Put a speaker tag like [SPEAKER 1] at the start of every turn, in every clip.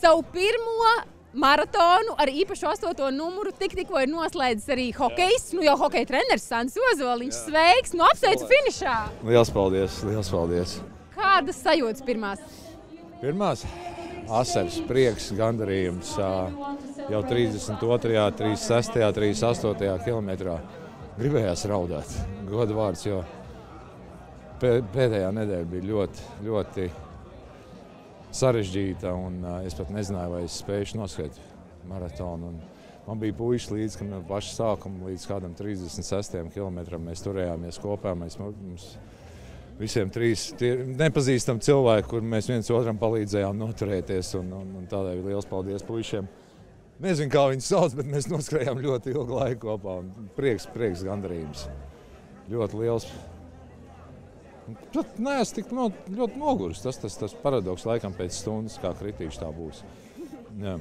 [SPEAKER 1] savu pirmo maratonu ar īpašu astoto numuru. Tik, tikko ir noslēdzis arī hokejs, nu jau hokeja treneris Sants Ozoliņš. Sveiks! Nu apsveicu finišā!
[SPEAKER 2] Liels paldies! Liels paldies!
[SPEAKER 1] Kādas sajūtas pirmās?
[SPEAKER 2] Pirmās asars, prieks, gandarījums jau 32., 36., 38. kilometrā. Gribējās raudāt, godu vārds, jo pēdējā nedēļa bija ļoti, ļoti sarežģīta. Un, es pat nezināju, vai es spēšu noskriet maratonu. Un man bija puikas līdzi, ka no paša sākuma līdz kādam 36 km mēs turējāmies kopā. Mēs, mums, Visiem trīs nepazīstam cilvēki, kur mēs viens otram palīdzējām noturēties. Un, un, un tādēļ liels paldies puišiem. Nezinu, kā viņus sauc, bet mēs noskrējām ļoti ilgu laiku kopā. Prieks, prieks, gandarījums. Ļoti liels. Tad nē, es tik no, ļoti noguris. Tas, tas, tas paradoks laikam pēc stundas, kā kritīši tā būs. Jā.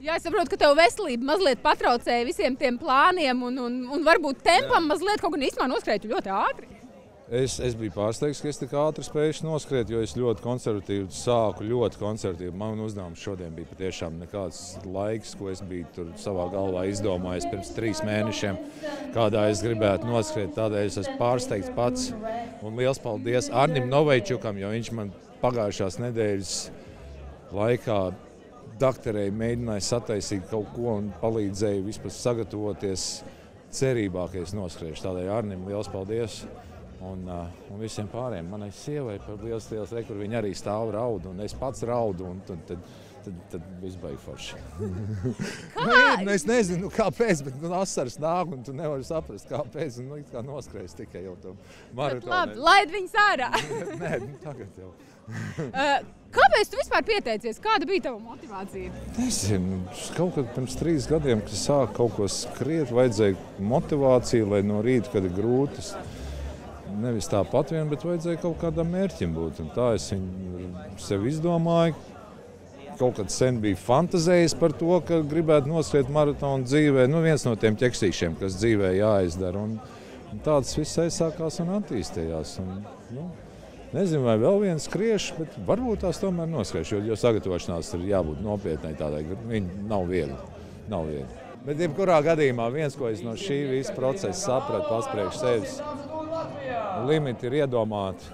[SPEAKER 1] Jā, es saprotu, ka tev veselība mazliet patraucēja visiem tiem plāniem, un, un, un varbūt tempam Jā. mazliet kaut kā īstenībā noskrēja ļoti ātri.
[SPEAKER 2] Es, es biju pārsteigts, ka es tik ātri spēju noskriet, jo es ļoti konservatīvi sāku. Ļoti konservatīvi. Man uzdevums šodien bija patiešām nekāds laiks, ko es biju savā galvā izdomājis pirms trīs mēnešiem, kādā es gribētu noskriet. Tādēļ es esmu pārsteigts pats. Un liels paldies Arnim Novečukam, jo viņš man pagājušās nedēļas laikā doktorēji mēģināja sataisīt kaut ko un palīdzēja vispār sagatavoties cerībā, ka es noskriešu. Tādēļ Arnim liels paldies! Un, uh, un visiem pārējiem. Manai sievai par lielu stāstu rekur viņa arī stāv raud, un es pats raudu. Un tad, tad, tad, tad viss beigas forši. nu, es nezinu, nu, kāpēc, bet nu, asaras nāk, un tu nevari saprast, kāpēc. Un, nu, kā noskrējas tikai jau to maratonu.
[SPEAKER 1] Labi, laid viņus ārā.
[SPEAKER 2] Nē, nu, tagad jau.
[SPEAKER 1] uh, kāpēc tu vispār pieteicies? Kāda bija tava motivācija?
[SPEAKER 2] Nezinu, kaut kad pirms trīs gadiem, kad sāku kaut ko skriet, vajadzēja motivāciju, lai no rīta, kad ir grūti nevis tāpat vien, bet vajadzēja kaut kādam mērķim būt. Un tā es sev izdomāju. Kaut kad sen bija fantazējis par to, ka gribētu noskriet maratonu dzīvē. Nu, viens no tiem ķeksīšiem, kas dzīvē jāizdara. Un, un tāds viss aizsākās un attīstījās. Un, nu, Nezinu, vai vēl viens skrieš, bet varbūt tās tomēr noskriešu, jo, jo sagatavošanās ir jābūt nopietnai tādai. Viņa nav viegli. Nav viegli. Bet, jebkurā gadījumā, viens, ko es no šī visa procesa sapratu, pats priekš sevis, limiti ir iedomāti.